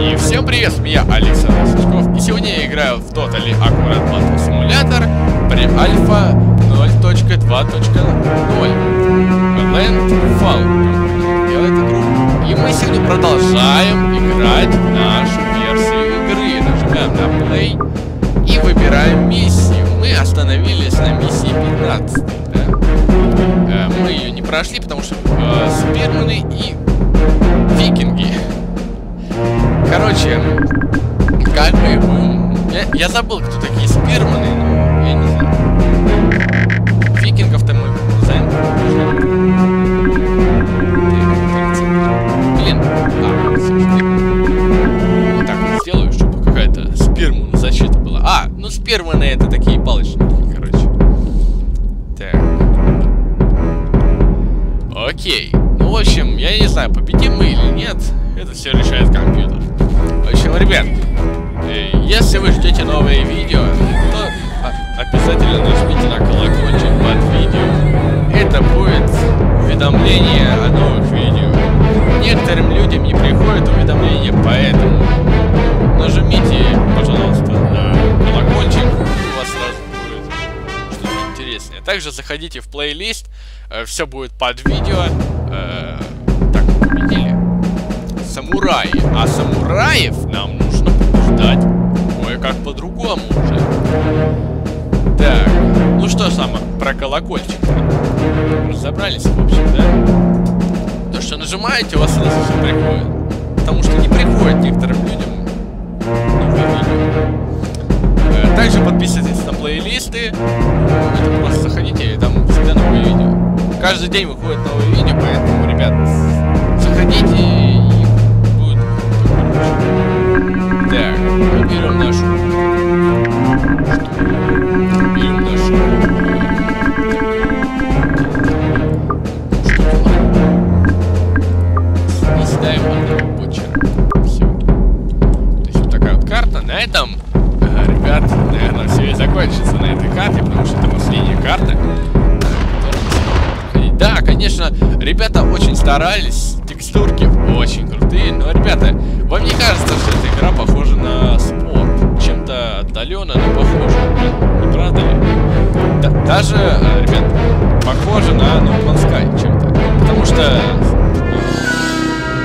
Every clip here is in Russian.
И всем привет, меня Александр Сучков, и сегодня я играю в Totally Accurate Battle Simulator при альфа 0.2.0 Landfall делает. И мы сегодня продолжаем играть в нашу версию игры. Нажимаем на play и выбираем миссию. Мы остановились на миссии 15, да? Э, мы ее не прошли, потому что э, спирманы и Короче, как мы. Я, я забыл, кто такие спирманы, но я не знаю. Викингов-то мы знаем. Блин, а, вот так вот сделаю, чтобы какая-то спирман защита была. А, ну спирманы это такие палочники, короче. Так. Окей. Ну, в общем, я не знаю, победим мы или нет. Это все решает компьютер. Общем, ребят, э, если вы ждете новые видео, то обязательно нажмите на колокольчик под видео. Это будет уведомление о новых видео. Некоторым людям не приходит уведомление, поэтому нажмите, пожалуйста, на колокольчик, у вас сразу будет что-то интереснее. Также заходите в плейлист, э, все будет под видео. Э, так, победили самураи. А самураев нам нужно побеждать кое-как по-другому уже. Так, ну что сам про колокольчик? Разобрались, в общем, да? То, что нажимаете, у вас сразу все приходит. Потому что не приходит некоторым людям. Э, также подписывайтесь на плейлисты. Это просто заходите, там всегда новые видео. Каждый день выходит новые видео, поэтому, конечно, ребята очень старались, текстурки очень крутые, но, ребята, вам не кажется, что эта игра похожа на спорт? Чем-то отдаленно, но похожа, не правда ли? Да, даже, э, ребят, похоже на No Man's Sky чем-то. Потому что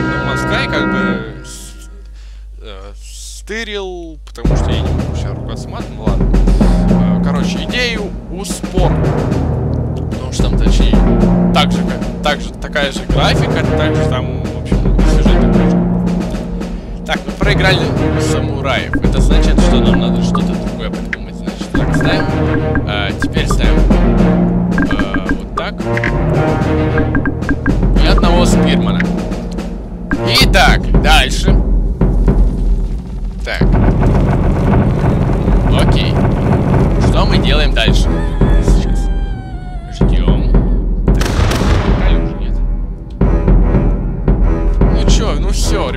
No Man's Sky как бы э, стырил, потому что я не могу сейчас ругаться матом, ладно. Э, короче, идею у спор. Потому что там, точнее, так же, как, так же, такая же графика, так же там, в общем, сюжет такой. Так, мы проиграли самураев. Это значит, что нам надо что-то другое придумать. Значит, так, ставим. А, теперь ставим а, вот так. И одного спирмана. Итак, дальше. Так. Окей. Что мы делаем дальше?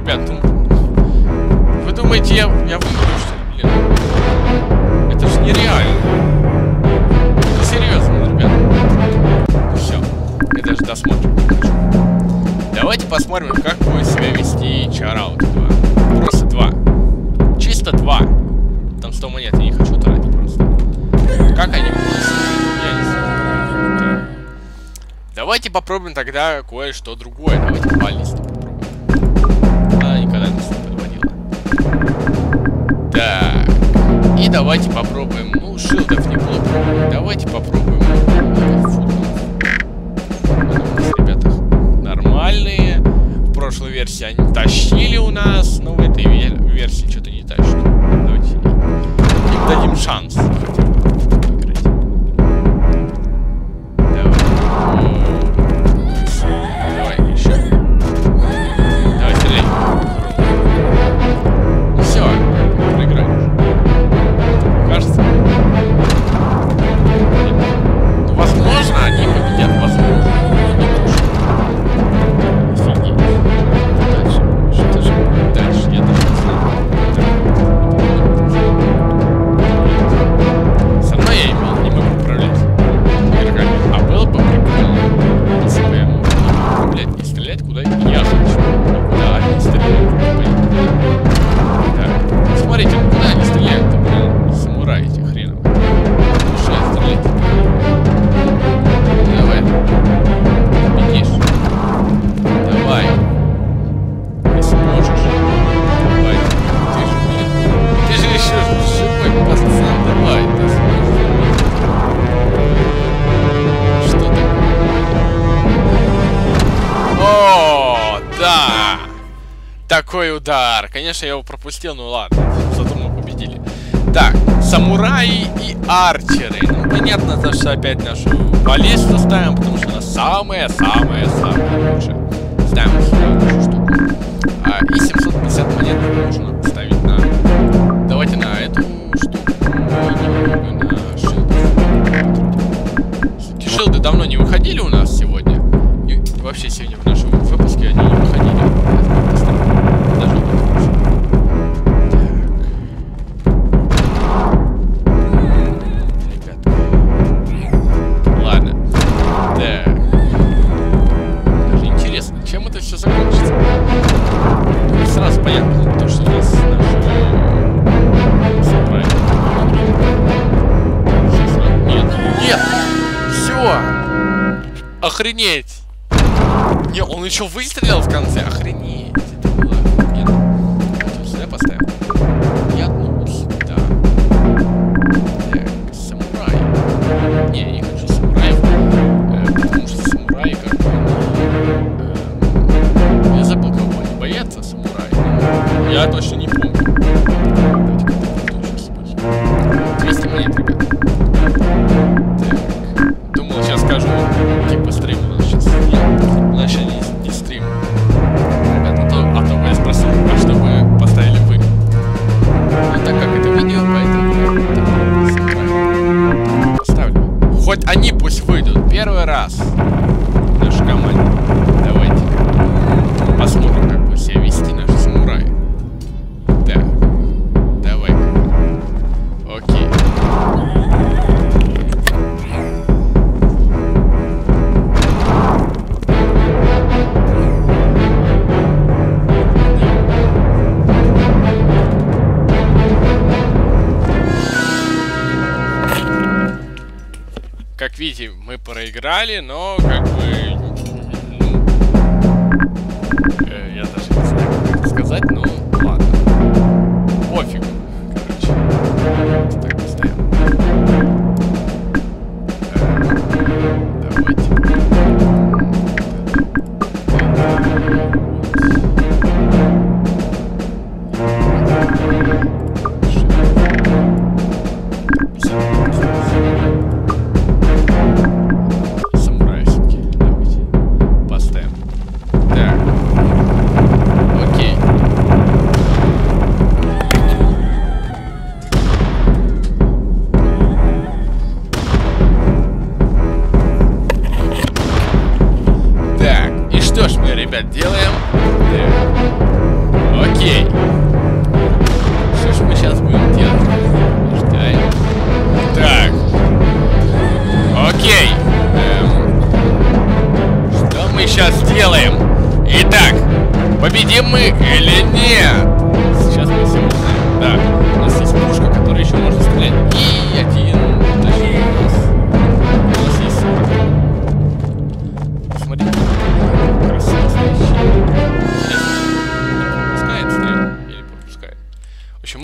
Ребят, ну... Вы думаете, я, я выиграю, что ли, блин? Это же нереально. Это серьезно, ребят. Ну все, я даже досмотрим. Давайте посмотрим, как будет себя вести Чараут 2. Просто 2. Чисто 2. Там 100 монет, я не хочу тратить просто. Как они будут я не знаю. Давайте попробуем тогда кое-что другое. Давайте по листу. Так. И давайте попробуем. Ну, шилдов не пробовать. Давайте попробуем. Ребята, нормальные. В прошлой версии они тащили у нас, но в этой версии что-то не тащат. Давайте им дадим шанс. Такой удар. Конечно, я его пропустил, ну ладно. Зато мы победили. Так, самураи и арчеры. Ну, понятно, то, что опять нашу баллисту ставим, потому что она самая-самая-самая лучшая. Ставим сюда штуку. А, и 750 монет можно Охренеть! Не, он еще выстрелил в конце. Охренеть. Это было офигенно. Сюда поставим. И одну вот сюда. Так, самурай. Не, я не хочу самураев. Э, потому что самураи как бы... Э, я забыл, кого они боятся, самураи. Я точно не помню. Давайте как-то 200 монет, ребят. Видите, мы проиграли, но как бы...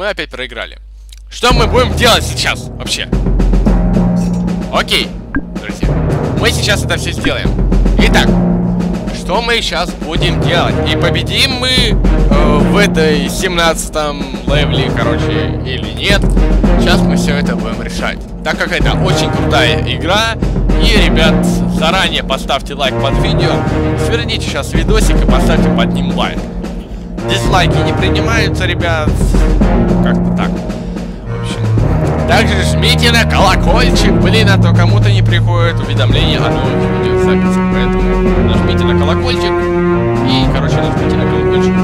мы опять проиграли. Что мы будем делать сейчас вообще? Окей, друзья. Мы сейчас это все сделаем. Итак, что мы сейчас будем делать? И победим мы э, в этой 17 левеле, короче, или нет? Сейчас мы все это будем решать. Так как это очень крутая игра, и, ребят, заранее поставьте лайк под видео, сверните сейчас видосик и поставьте под ним лайк. Дизлайки не принимаются, ребят. Как-то так. В общем, также жмите на колокольчик, блин, а то кому-то не приходит уведомление о новых видеозаписях. Поэтому нажмите на колокольчик и, короче, нажмите на колокольчик.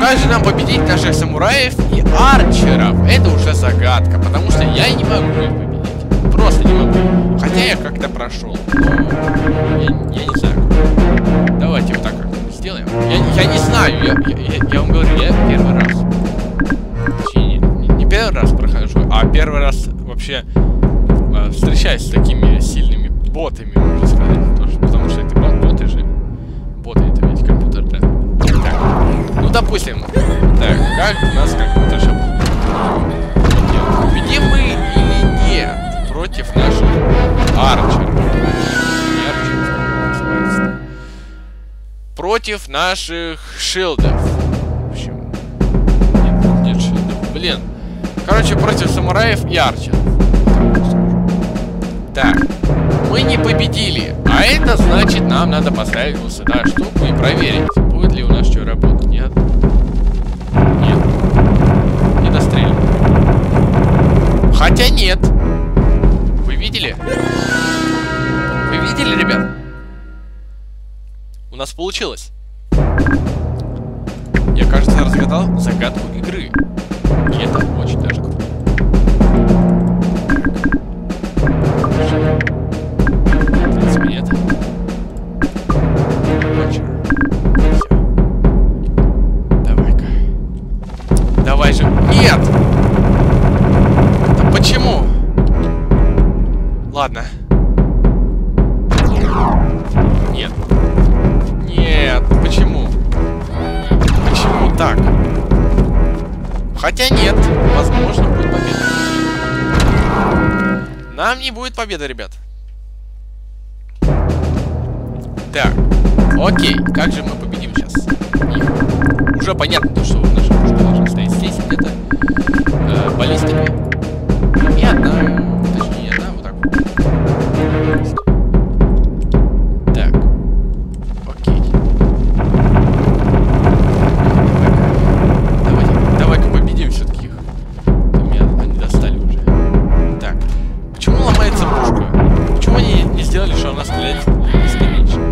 Как же нам победить наших самураев и арчеров? Это уже загадка, потому что я не могу их победить. Просто не могу. Хотя я как-то прошел. Но я, я не знаю. Давайте вот так сделаем. Я, я не знаю, я, я, я, вам говорю, я первый раз. Точнее, не, не первый раз прохожу, а первый раз вообще э, встречаюсь с такими сильными ботами, можно сказать. Тоже, потому что это бот- боты же. Боты это ведь компьютер, да. Так, ну допустим. Так, как у нас компьютер сейчас Победим мы или нет против наших арчеров? Против наших шилдов. В общем, нет, нет шилдов, блин. Короче, против самураев и арчер. Так, мы не победили, а это значит, нам надо поставить вот сюда штуку и проверить, будет ли у нас что работать. Нет? Нет. Не дострелим. Хотя нет. У нас получилось. Я, кажется, разгадал загадку игры. И это очень даже Нам не будет победы, ребят. Так, окей, как же мы победим сейчас? Их. Уже понятно, то, что наша пушка должна стоять здесь, где-то. Э, баллистика. И стреляет бесконечно?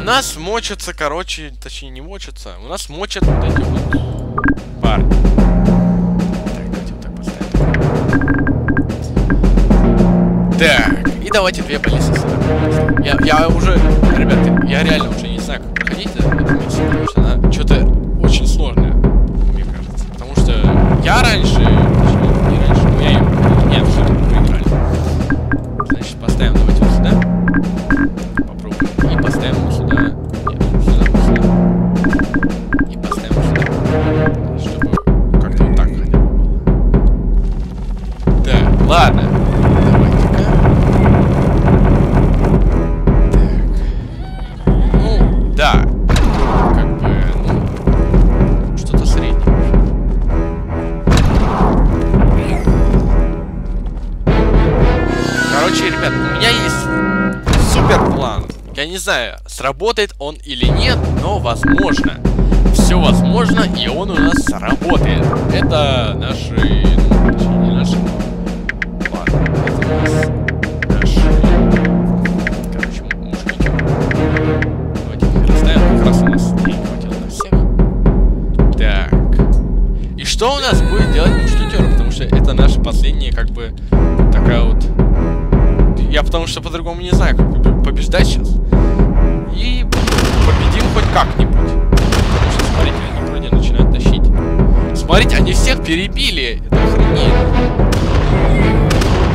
У нас мочатся, короче, точнее не мочатся, у нас мочат вот эти вот парни. Так, давайте вот так поставим. Так, и давайте две сюда. Я, я уже, ребята, я реально уже не знаю, как проходить эту миссию, потому что она что-то очень сложная, мне кажется. Потому что я раньше, ребят, у меня есть супер план. Я не знаю, сработает он или нет, но возможно. Все возможно, и он у нас сработает. Это наши... Ну, точнее, не наши. Ладно, это у нас наши... Короче, мушкетеры. Давайте их расставим. Как раз у нас денег хватило на всех. Так. И что у нас будет делать мушкетеры? Потому что это наша последняя, как бы, такая вот... Я потому что по-другому не знаю, как побе- побеждать сейчас. И победим хоть как-нибудь. Потому что, смотрите, они вроде начинают тащить. Смотрите, они всех перебили. Это охренеть.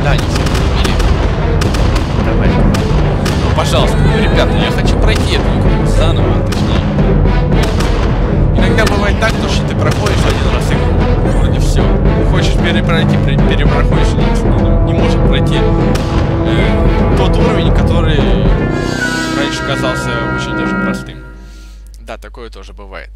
Да, они всех перебили. Давай. Ну, пожалуйста, ну, ребята, я хочу пройти эту игру заново, точнее. Иногда бывает так, то, что ты проходишь один раз игру, вроде все. Хочешь перепройти, перепроходишь, не, не можешь пройти э, тот уровень, который раньше казался очень даже простым. Да, такое тоже бывает.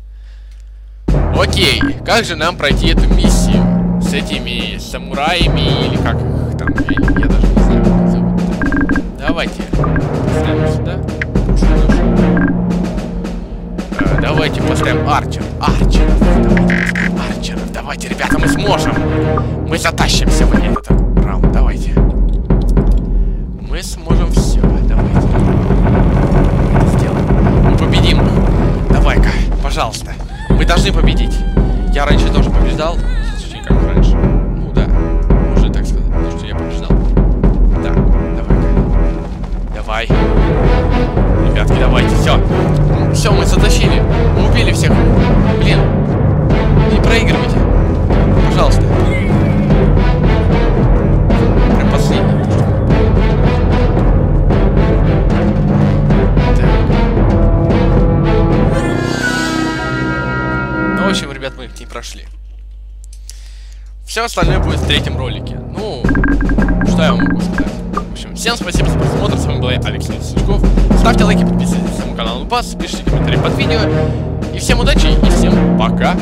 Окей, как же нам пройти эту миссию? С этими самураями или как их там, я, я даже не знаю, как зовут. Давайте, поставим сюда. Э, давайте поставим арчер. Арчеров. Давайте арчеров. Давайте, ребята, мы сможем. Мы затащимся в раунд. Давайте. Мы сможем все. Давайте. Это сделаем. Мы победим. Давай-ка, пожалуйста. Мы должны победить. Я раньше тоже побеждал. Точнее, как раньше. Ну да. Можно так сказать. Потому что я побеждал. Так, давай-ка. Давай. Ребятки, давайте, все. Все, мы затащили. Мы убили всех. Блин. Не проигрывайте. Остальное будет в третьем ролике. Ну, что я могу сказать? В общем, всем спасибо за просмотр. С вами был я, Алексей Сучков. ставьте лайки, подписывайтесь на мой канал Нубас, пишите комментарии под видео. И всем удачи, и всем пока!